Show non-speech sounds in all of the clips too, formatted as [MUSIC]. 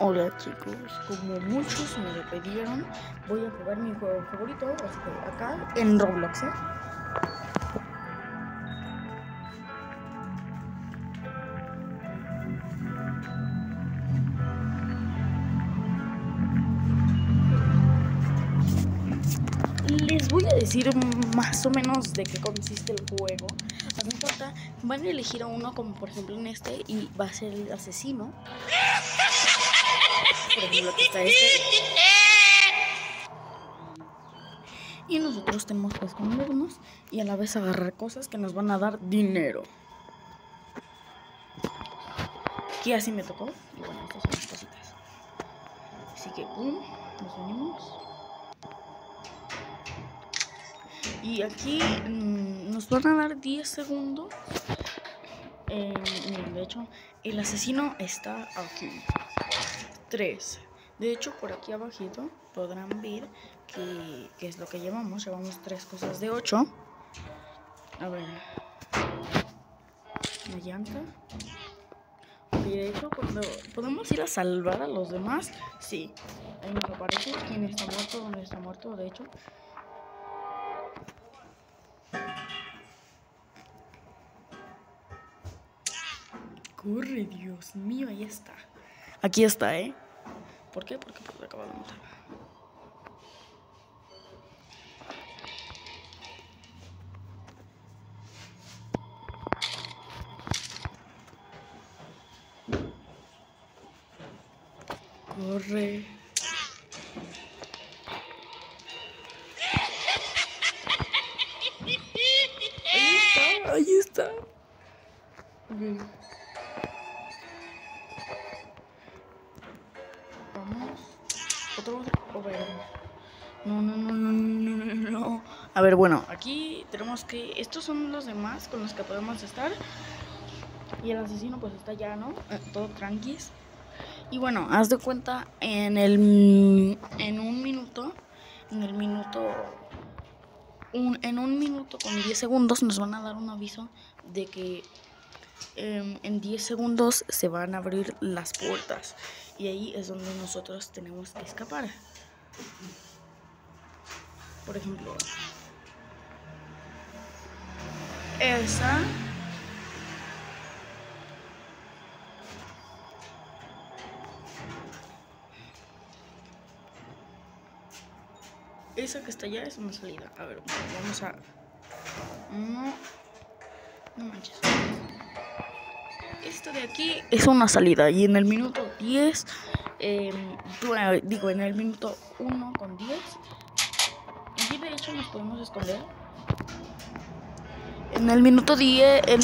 Hola chicos, como muchos me lo pidieron, voy a jugar mi juego favorito, acá en Roblox, ¿eh? Les voy a decir más o menos de qué consiste el juego. No importa, van a elegir a uno como por ejemplo en este y va a ser el asesino. Este. Y nosotros tenemos que escondernos y a la vez agarrar cosas que nos van a dar dinero. Aquí así me tocó. Y bueno, estas son las cositas. Así que, pum, nos unimos. Y aquí mmm, nos van a dar 10 segundos. Eh, de hecho, el asesino está aquí. 3. De hecho, por aquí abajito podrán ver que, que es lo que llevamos. Llevamos tres cosas de 8. A ver. Una llanta. Y de hecho, cuando podemos ir a salvar a los demás, sí. Ahí nos aparece quién está muerto, dónde está muerto. De hecho, Corre, Dios mío, ahí está. Aquí está, ¿eh? ¿Por qué? Porque pues, acabo de matar. Corre. Ver, bueno, aquí tenemos que. Estos son los demás con los que podemos estar. Y el asesino, pues está ya, ¿no? Eh, todo tranquis. Y bueno, haz de cuenta, en el. En un minuto. En el minuto. Un, en un minuto con 10 segundos nos van a dar un aviso de que eh, en 10 segundos se van a abrir las puertas y ahí es donde nosotros tenemos que escapar. Por ejemplo, esa. Esa que está allá es una salida. A ver, vamos a. No. No manches. Esto de aquí es una salida. Y en el minuto 10. Eh, digo, en el minuto 1 con 10. Aquí de hecho nos podemos esconder. En el minuto 10. En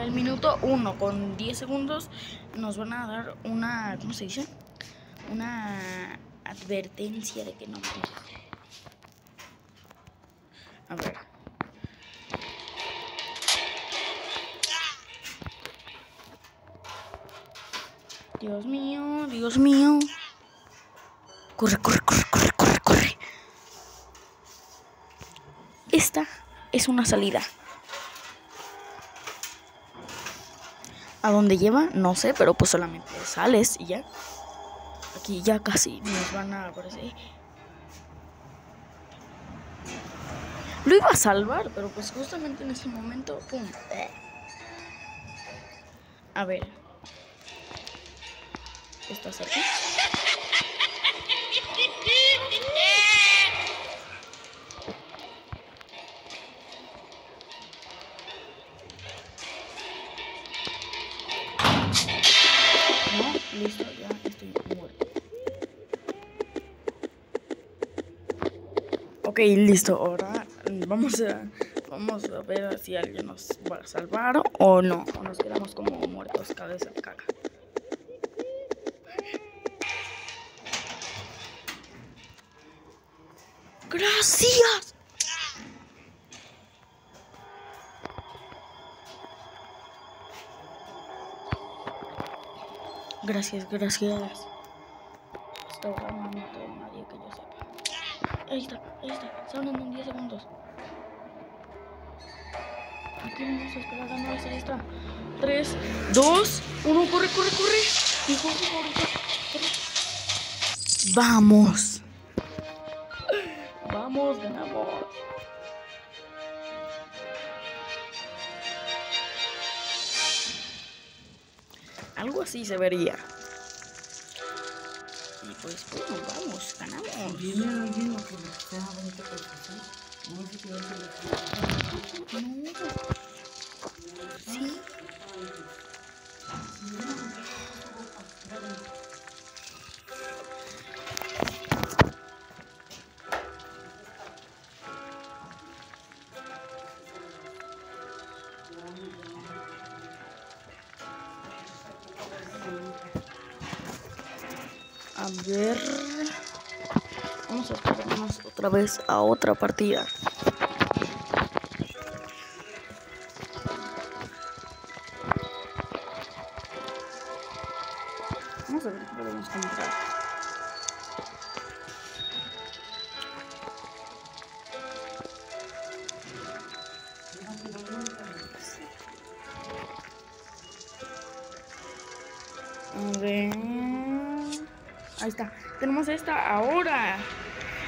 el, minuto 1 con 10 segundos. Nos van a dar una. ¿Cómo se dice? Una advertencia de que no. A ver. Dios mío, Dios mío. Corre, corre, corre, corre, corre, corre. Esta es una salida. ¿A dónde lleva? No sé, pero pues solamente sales y ya. Aquí ya casi nos van a aparecer. Lo iba a salvar, pero pues justamente en ese momento, ¡pum! A ver. ¿Está cerca? No, Ok, listo, ahora vamos a vamos a ver si alguien nos va a salvar o no, o nos quedamos como muertos cabeza de caca. Gracias. Gracias, gracias. Hasta ahora no a nadie que yo sepa. Ahí está. A esperar a no está. 3, 2, 1, corre, corre, corre. Mi juego favorito. Vamos. Vamos, ganamos. Algo así se vería. Y pues, bueno, vamos, ganamos. A ver. Vamos a otra vez a otra partida.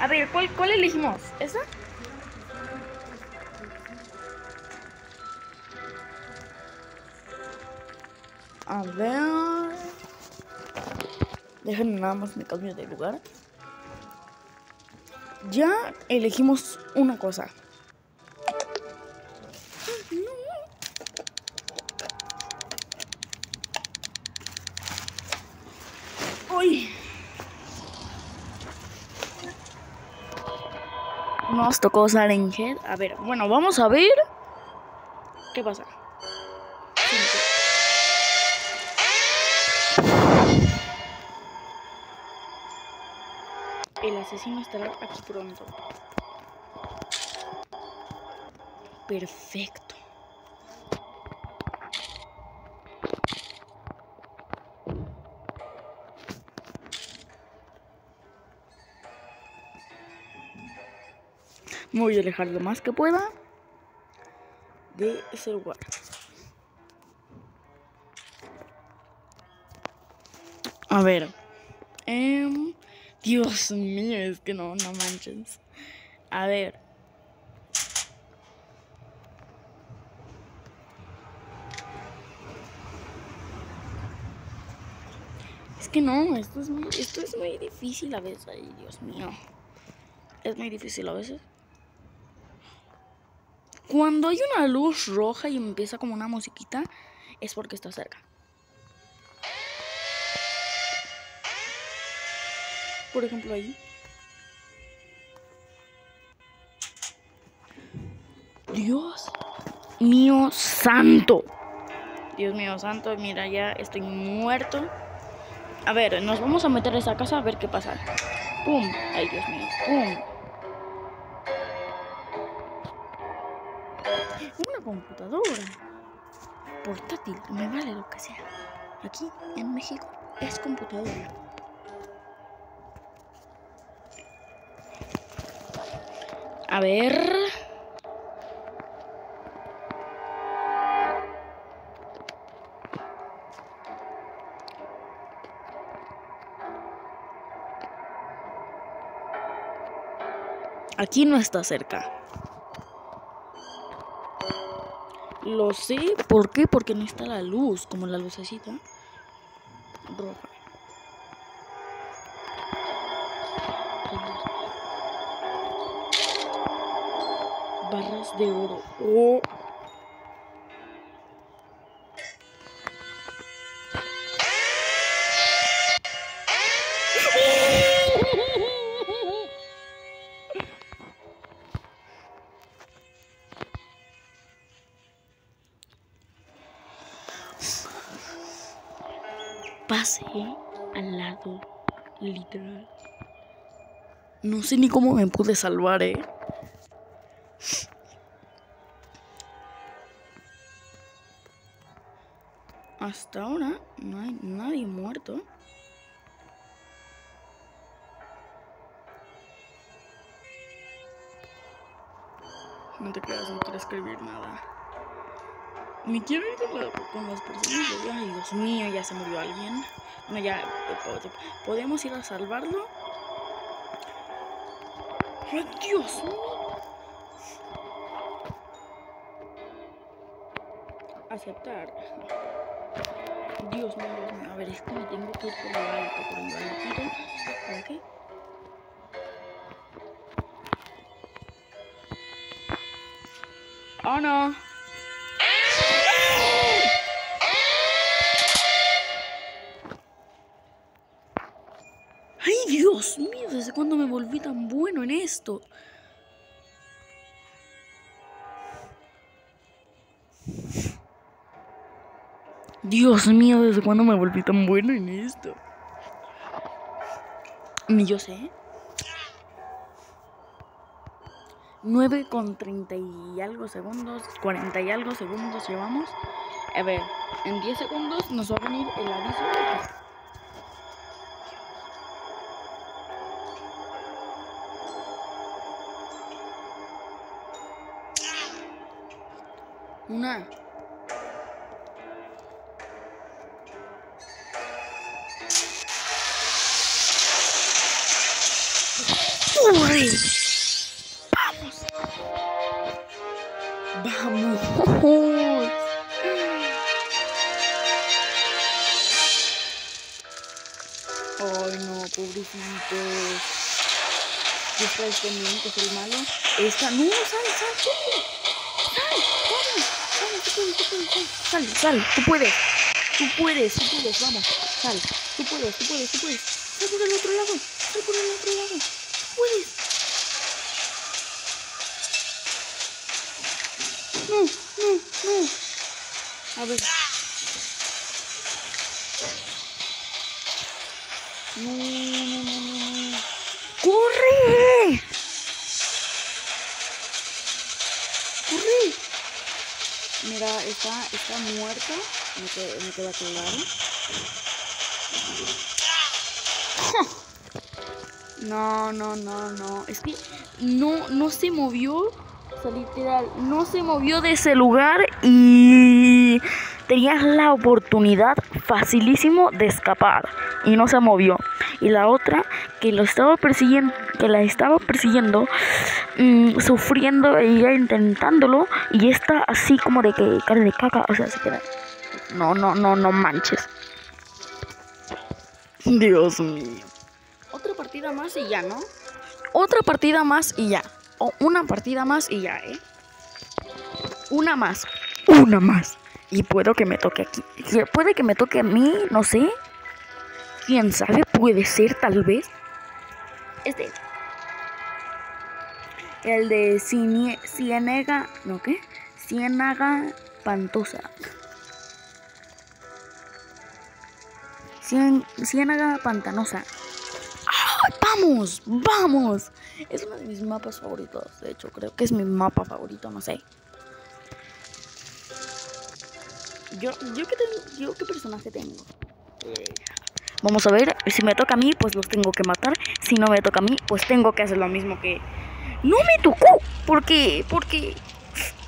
A ver, ¿cuál, elegimos? ¿Esa? A ver. Déjenme nada más me cambio de lugar. Ya elegimos una cosa. Nos tocó Silent Head. A ver, bueno, vamos a ver. ¿Qué pasa? El asesino estará aquí pronto. Perfecto. Voy a alejar lo más que pueda de ese lugar. A ver. em, Dios mío, es que no, no manches. A ver. Es que no, esto es muy, esto es muy difícil a veces. Ay, Dios mío. Es muy difícil a veces. Cuando hay una luz roja y empieza como una musiquita, es porque está cerca. Por ejemplo, ahí. Dios mío santo. Dios mío santo, mira, ya estoy muerto. A ver, nos vamos a meter a esa casa a ver qué pasa. ¡Pum! ¡Ay, Dios mío! ¡Pum! Computadora. Portátil, me vale lo que sea. Aquí, en México, es computadora. A ver. Aquí no está cerca. Lo sé, ¿por qué? Porque no está la luz, como la lucecita roja. Barras de oro. Oh. Pasé al lado, literal. No sé ni cómo me pude salvar, eh. Hasta ahora no hay nadie muerto. No te creas, no quiero escribir nada. Me quiero ir con, la- con las personas. Ay, Dios mío, ya se murió alguien. Bueno, ya eh, po- podemos ir a salvarlo. Ay, Dios mío. Aceptar. Dios mío. A ver, es que me tengo que ir por lo alto, por lo altito. ¿Para qué? Oh no. Ay, Dios mío, ¿desde cuándo me volví tan bueno en esto? Dios mío, ¿desde cuándo me volví tan bueno en esto? Ni yo sé. 9 con 30 y algo segundos, 40 y algo segundos llevamos. A ver, en 10 segundos nos va a venir el aviso. Una. ¡Corre! ¡Vamos! ¡Vamos! Ay, no, pobrecitos. ¿Y está este men que es el malo? Esta, no, sal, sal, sal, puedes, tú puedes, sal, sal, tú puedes, tú puedes, tú puedes, vamos, sal, tú puedes, tú puedes, tú puedes, sal por el otro lado, sal por el otro lado, puedes. No, no, no. A ver. No, no, no, no. ¡Corre! Mira, está, está muerta. Me queda, me queda claro. [LAUGHS] No, no, no, no. Es que no, no se movió. O literal, no se movió de ese lugar y tenías la oportunidad facilísimo de escapar y no se movió. Y la otra que lo estaba persiguiendo, que la estaba persiguiendo, mm, sufriendo e ella intentándolo y esta así como de que cara de caca, o sea, se queda. No, no, no, no manches. Dios mío. Otra partida más y ya, ¿no? Otra partida más y ya. O una partida más y ya, ¿eh? Una más. Una más. Y puedo que me toque aquí. Puede que me toque a mí, no sé. Quién sabe, puede ser, tal vez. Este. El de Cinie- Ciénega. ¿No qué? Ciénaga Pantosa. Cien- Ciénaga Pantanosa. ¡Ay, ¡Vamos! ¡Vamos! Es uno de mis mapas favoritos. De hecho, creo que es mi mapa favorito, no sé. Yo, yo, qué, ten- yo qué personaje tengo. Vamos a ver, si me toca a mí, pues los tengo que matar. Si no me toca a mí, pues tengo que hacer lo mismo que... No me tocó, porque... Porque...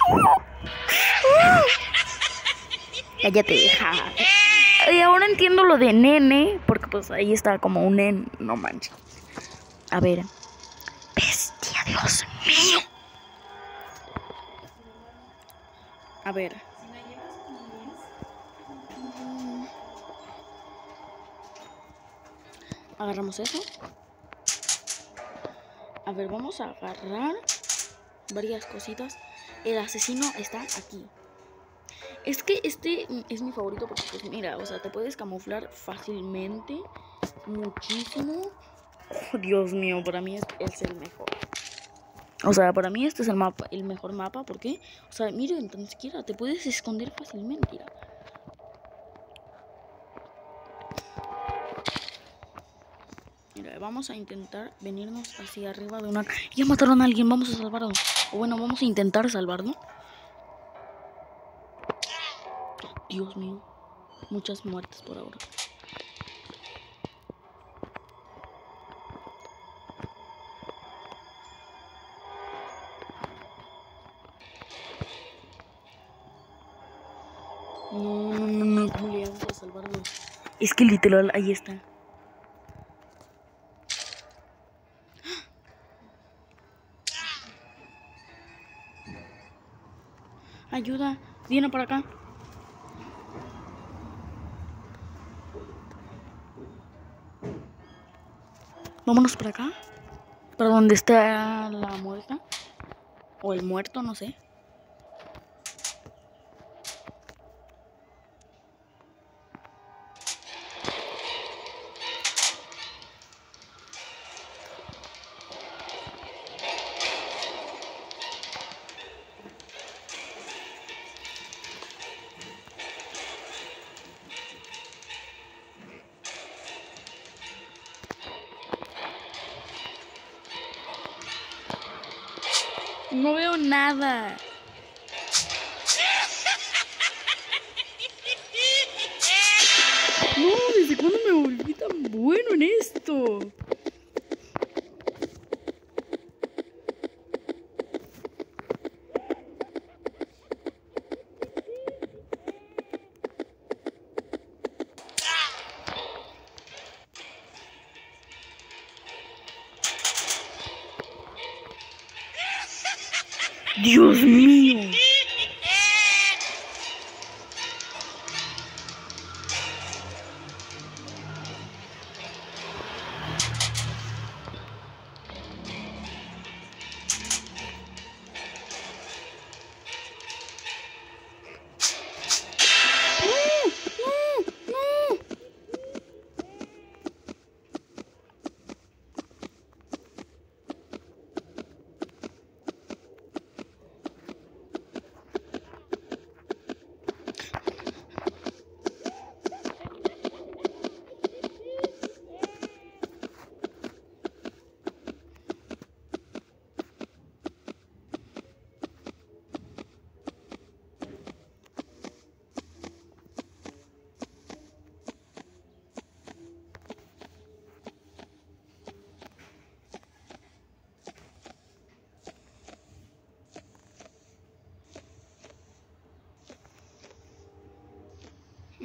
[LAUGHS] Cállate, ja. Y ahora entiendo lo de nene, porque pues ahí está como un nen, no manches. A ver. Bestia, Dios mío. A ver. Agarramos eso. A ver, vamos a agarrar varias cositas. El asesino está aquí. Es que este es mi favorito porque, pues mira, o sea, te puedes camuflar fácilmente. Muchísimo. Oh, Dios mío, para mí es, el mejor. O sea, para mí este es el mapa, el mejor mapa. ¿Por qué? O sea, miren, tan siquiera te puedes esconder fácilmente. Mira. Vamos a intentar venirnos hacia arriba de una... Ya mataron a alguien, vamos a salvarlo. O bueno, vamos a intentar salvarlo. Dios mío. Muchas muertes por ahora. No, no, no, no. ¿Cómo llegamos a salvarnos? Es que literal, ahí está. Ayuda, viene por acá. Vámonos por acá. Para donde está la muerta. O el muerto, no sé. Nada. No, ¿desde cuándo me volví tan bueno en esto?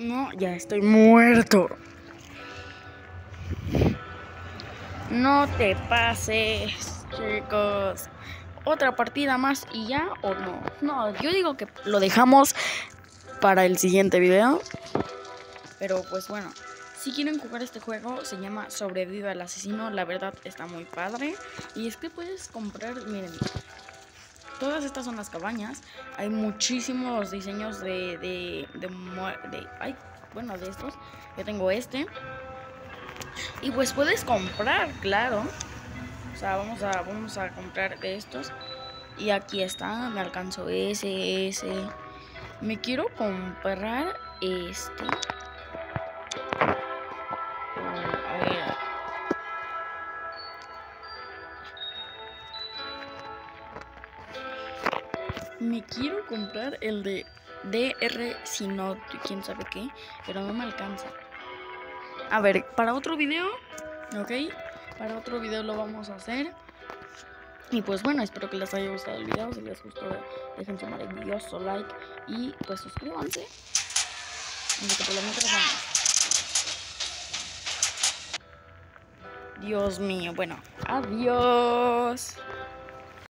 No, ya estoy muerto. No te pases, chicos. Otra partida más y ya o no. No, yo digo que lo dejamos para el siguiente video. Pero pues bueno, si quieren jugar este juego, se llama Sobrevive al asesino. La verdad está muy padre. Y es que puedes comprar, miren, todas estas son las cabañas. Hay muchísimos diseños de, de, de, de- ay, bueno, de estos. Yo tengo este. Y pues puedes comprar, claro. O sea, vamos a, vamos a comprar de estos. Y aquí está, me alcanzó ese, ese. Me quiero comprar este. Me quiero comprar el de DR Sinot, quién sabe qué, pero no me alcanza. A ver, para otro video, ¿ok? Para otro video lo vamos a hacer. Y pues bueno, espero que les haya gustado el video. Si les gustó, dejen su maravilloso like y pues suscríbanse. Dios mío, bueno, adiós.